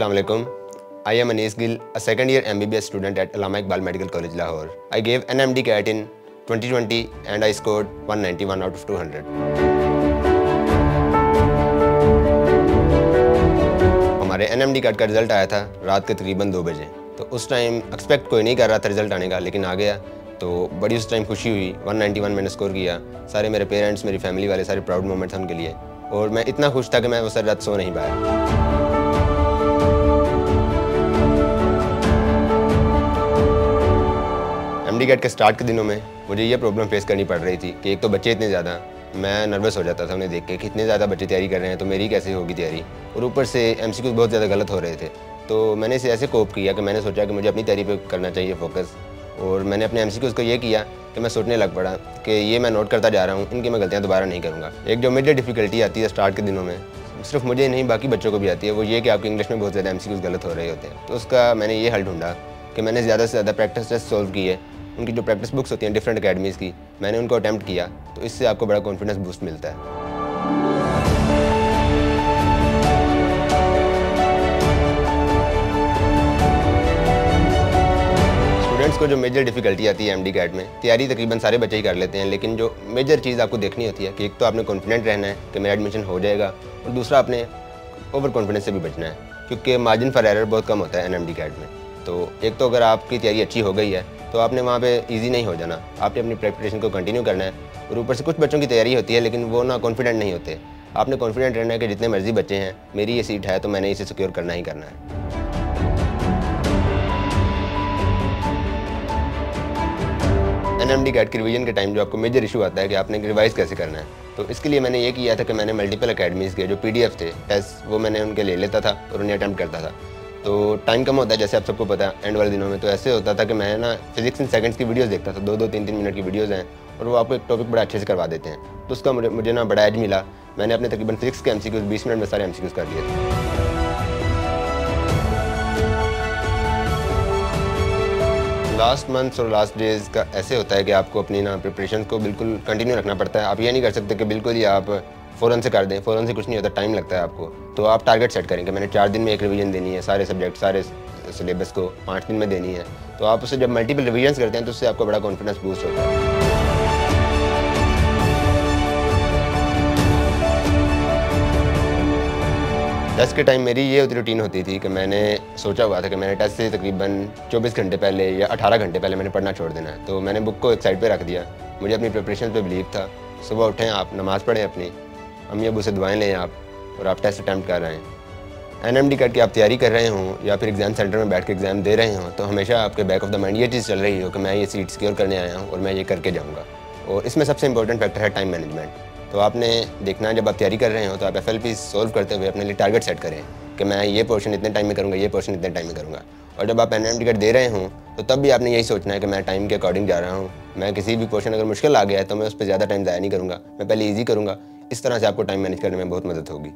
alaikum. I am Anis Gill, a second year MBBS student at Allama Iqbal Medical College, Lahore. I gave NMD CAT in 2020 and I scored 191 out of 200. हमारे N M का result आया था रात के तकरीबन दो बजे तो उस टाइम एक्सपेक्ट कोई नहीं कर रहा था रिज़ल्ट आने का लेकिन आ गया तो बड़ी उस टाइम खुशी हुई 191 मैंने स्कोर किया सारे मेरे पेरेंट्स मेरी फैमिली वाले सारे प्राउड मोमेंट्स उनके लिए और मैं इतना खुश था कि मैं उस रात सो नहीं पाया एम डी के स्टार्ट के दिनों में मुझे ये प्रॉब्लम फेस करनी पड़ रही थी कि एक तो बच्चे इतने ज़्यादा। मैं नर्वस हो जाता था उन्हें देख के कि इतने ज़्यादा बच्चे तैयारी कर रहे हैं तो मेरी कैसे होगी तैयारी? और ऊपर से एमसीक्यू बहुत ज़्यादा गलत हो रहे थे। तो मैंने इसे ऐसे कोप किया कि मैंने सोचा कि मुझे अपनी तैयारी पर करना चाहिए फोकस और मैंने अपने एम को ये किया कि मैं सोचने लग पड़ा कि ये मैं नोट करता जा रहा हूँ, इनकी मैं गलतियाँ दोबारा नहीं करूँगा। एक जो मेजर डिफिकल्टी आती है स्टार्ट के दिनों में, सिर्फ़ मुझे नहीं, बाकी बच्चों को भी आती है, वो ये कि आपकी इंग्लिश में बहुत ज़्यादा एम गलत हो रहे होते हैं। तो उसका मैंने ये हल ढूंढा कि मैंने ज़्यादा से ज़्यादा प्रैक्टिस टेस्ट सॉल्व किए। उनकी जो प्रैक्टिस बुक्स होती हैं डिफरेंट अकेडमीज़ की, मैंने उनको अटैम्प्ट किया तो इससे आपको बड़ा कॉन्फिडेंस बूस्ट मिलता है। स्टूडेंट्स को जो मेजर डिफिकल्टी आती है एम डी कैट में, तैयारी तकरीबन सारे बच्चे ही कर लेते हैं, लेकिन जो मेजर चीज़ आपको देखनी होती है कि एक तो आपने कॉन्फिडेंट रहना है कि मेरा एडमिशन हो जाएगा, और दूसरा आपने ओवर कॉन्फिडेंस से भी बचना है, क्योंकि मार्जिन फॉर एरर बहुत कम होता है एन एम कैट में। तो एक तो अगर आपकी तैयारी अच्छी हो गई है तो आपने वहाँ पे इजी नहीं हो जाना। आपने अपनी प्रेपरेशन को कंटिन्यू करना है और ऊपर से कुछ बच्चों की तैयारी होती है, लेकिन वो ना कॉन्फिडेंट नहीं होते। आपने कॉन्फिडेंट रहना है कि जितने मर्ज़ी बच्चे हैं, मेरी ये सीट है तो मैंने इसे सिक्योर करना ही करना है। एन एम डी कैट की रिवीजन के टाइम जो आपको मेजर इशू आता है कि आपने रिवाइज कैसे करना है। तो इसके लिए मैंने ये किया था कि मैंने मल्टीपल अकेडमीज़ के जो पी डी एफ़ थे टेस्ट वो मैंने उनके ले लेता था और उन्हें अटैम्प्ट करता था। तो टाइम कम होता है, जैसे आप सबको पता है एंड वाले दिनों में तो ऐसे होता था कि मैं ना फिजिक्स इन सेकंड्स की वीडियोस देखता था, दो दो, तीन तीन मिनट की वीडियोस हैं, और वो आपको एक टॉपिक बड़ा अच्छे से करवा देते हैं। तो उसका मुझे मुझे ना बड़ा एज मिला। मैंने अपने तकरीबन फिजिक्स के एम सी बीस मिनट में सारे एम कर लिए। थे लास्ट मंथ्स और लास्ट डेज़ का ऐसे होता है कि आपको अपनी ना प्रिपरेशन को बिल्कुल कंटिन्यू रखना पड़ता है। आप ये नहीं कर सकते कि बिल्कुल ही आप फ़ौरन से कर दें, फ़ौरन से कुछ नहीं होता टाइम लगता है आपको। तो आप टारगेट सेट करेंगे मैंने चार दिन में एक रिवीजन देनी है, सारे सब्जेक्ट सारे सिलेबस को पाँच दिन में देनी है। तो आप उससे जब मल्टीपल रिविजन करते हैं तो उससे आपको बड़ा कॉन्फिडेंस बूस्ट होता है। टेस्ट के टाइम मेरी ये रूटीन होती थी कि मैंने सोचा हुआ था कि मैंने टेस्ट से तकरीबन 24 घंटे पहले या 18 घंटे पहले मैंने पढ़ना छोड़ देना है। तो मैंने बुक को एक साइड पे रख दिया। मुझे अपनी प्रिपरेशन पे बिलीव था। सुबह उठें आप, नमाज़ पढ़ें अपनी। अम्मी अबू से दुआएँ लें आप और आप टेस्ट अटैम्प्ट कर रहे हैं। एन एम डी करके आप तैयारी कर रहे हों या फिर एग्ज़ाम सेंटर में बैठ के एग्ज़ाम दे रहे हों तो हमेशा आपके बैक ऑफ़ द माइंड ये चीज़ चल रही हो कि मैं ये सीट सिक्योर करने आया हूँ और मैं ये करके जाऊँगा। और इसमें सबसे इंपॉर्टेंट फैक्टर है टाइम मैनेजमेंट तो आपने देखना है जब आप तैयारी कर रहे हो तो आप एफ़ एल पी सोल्व करते हुए अपने लिए टारगेट सेट करें कि मैं ये पोर्शन इतने टाइम में करूँगा, ये पोर्शन इतने टाइम में करूँगा। और जब आप एन एम डी टिकट दे रहे हों तो तब भी आपने यही सोचना है कि मैं टाइम के अकॉर्डिंग जा रहा हूँ। मैं किसी भी पोर्शन अगर मुश्किल आ गया है तो मैं उस पर ज़्यादा टाइम ज़ाया नहीं करूँगा। मैं पहले ईजी करूँगा। इस तरह से आपको टाइम मैनेज करने में बहुत मदद होगी।